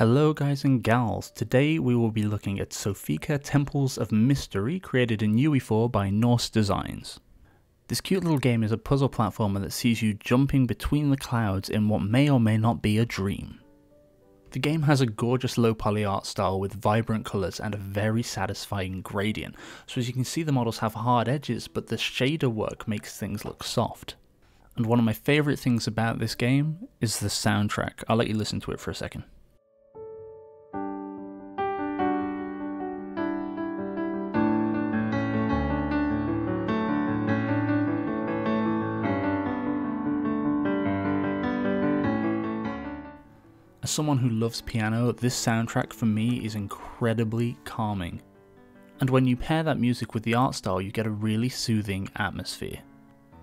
Hello guys and gals, today we will be looking at Sophica Temples of Mystery created in UE4 by Norse Designs. This cute little game is a puzzle platformer that sees you jumping between the clouds in what may or may not be a dream. The game has a gorgeous low poly art style with vibrant colours and a very satisfying gradient, so as you can see the models have hard edges but the shader work makes things look soft. And one of my favourite things about this game is the soundtrack, I'll let you listen to it for a second. As someone who loves piano, this soundtrack for me is incredibly calming. And when you pair that music with the art style, you get a really soothing atmosphere.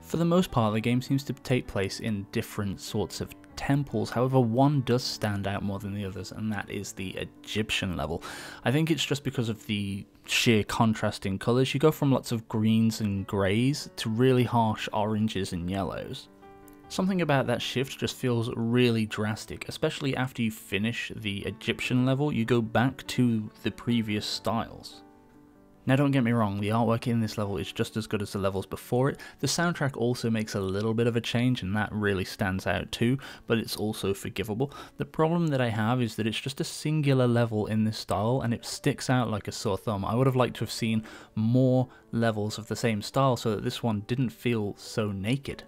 For the most part, the game seems to take place in different sorts of temples, however one does stand out more than the others, and that is the Egyptian level. I think it's just because of the sheer contrast in colours, you go from lots of greens and greys to really harsh oranges and yellows. Something about that shift just feels really drastic, especially after you finish the Egyptian level, you go back to the previous styles. Now don't get me wrong, the artwork in this level is just as good as the levels before it. The soundtrack also makes a little bit of a change and that really stands out too, but it's also forgivable. The problem that I have is that it's just a singular level in this style and it sticks out like a sore thumb. I would have liked to have seen more levels of the same style so that this one didn't feel so naked.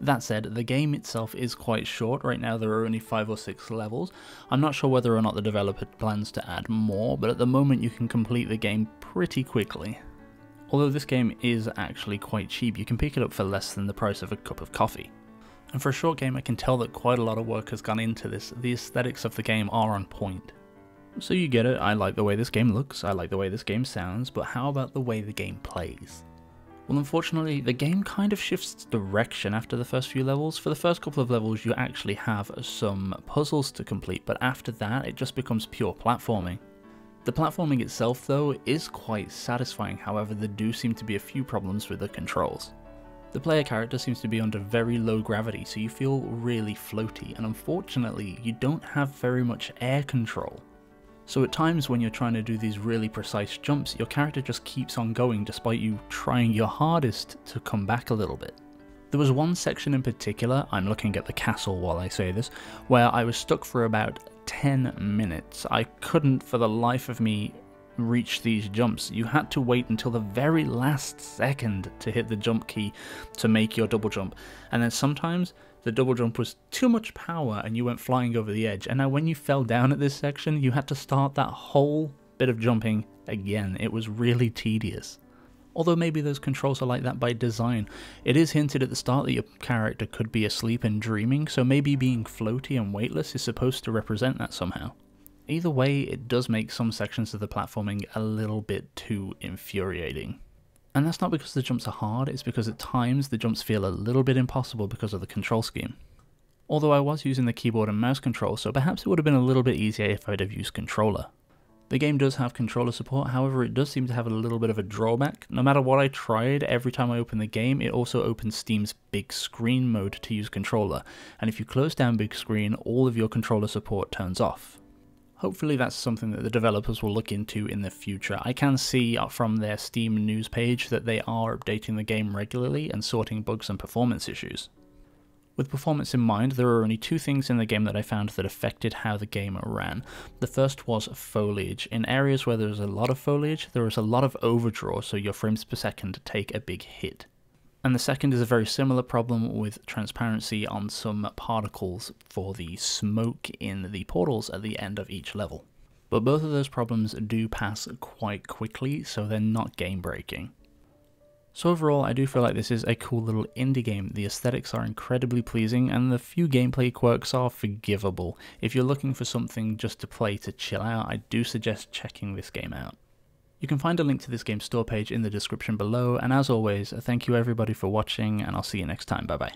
That said, the game itself is quite short, right now there are only 5 or 6 levels. I'm not sure whether or not the developer plans to add more, but at the moment you can complete the game pretty quickly. Although this game is actually quite cheap, you can pick it up for less than the price of a cup of coffee. And for a short game I can tell that quite a lot of work has gone into this, the aesthetics of the game are on point. So you get it, I like the way this game looks, I like the way this game sounds, but how about the way the game plays? Well, unfortunately, the game kind of shifts direction after the first few levels. For the first couple of levels, you actually have some puzzles to complete, but after that, it just becomes pure platforming. The platforming itself, though, is quite satisfying, however, there do seem to be a few problems with the controls. The player character seems to be under very low gravity, so you feel really floaty, and unfortunately, you don't have very much air control. So at times when you're trying to do these really precise jumps, your character just keeps on going despite you trying your hardest to come back a little bit. There was one section in particular, I'm looking at the castle while I say this, where I was stuck for about 10 minutes. I couldn't for the life of me reach these jumps. You had to wait until the very last second to hit the jump key to make your double jump. And then sometimes the double jump was too much power and you went flying over the edge. And now when you fell down at this section, you had to start that whole bit of jumping again. It was really tedious. Although maybe those controls are like that by design. It is hinted at the start that your character could be asleep and dreaming, so maybe being floaty and weightless is supposed to represent that somehow. Either way, it does make some sections of the platforming a little bit too infuriating. And that's not because the jumps are hard, it's because at times the jumps feel a little bit impossible because of the control scheme. Although I was using the keyboard and mouse control, so perhaps it would have been a little bit easier if I'd have used controller. The game does have controller support, however it does seem to have a little bit of a drawback. No matter what I tried, every time I open the game, it also opens Steam's big screen mode to use controller, and if you close down big screen, all of your controller support turns off. Hopefully that's something that the developers will look into in the future. I can see uh, from their Steam news page that they are updating the game regularly and sorting bugs and performance issues. With performance in mind, there are only two things in the game that I found that affected how the game ran. The first was foliage. In areas where there's a lot of foliage, there is a lot of overdraw, so your frames per second take a big hit. And the second is a very similar problem with transparency on some particles for the smoke in the portals at the end of each level. But both of those problems do pass quite quickly, so they're not game breaking. So overall, I do feel like this is a cool little indie game. The aesthetics are incredibly pleasing and the few gameplay quirks are forgivable. If you're looking for something just to play to chill out, I do suggest checking this game out. You can find a link to this game's store page in the description below, and as always, thank you everybody for watching, and I'll see you next time, bye bye.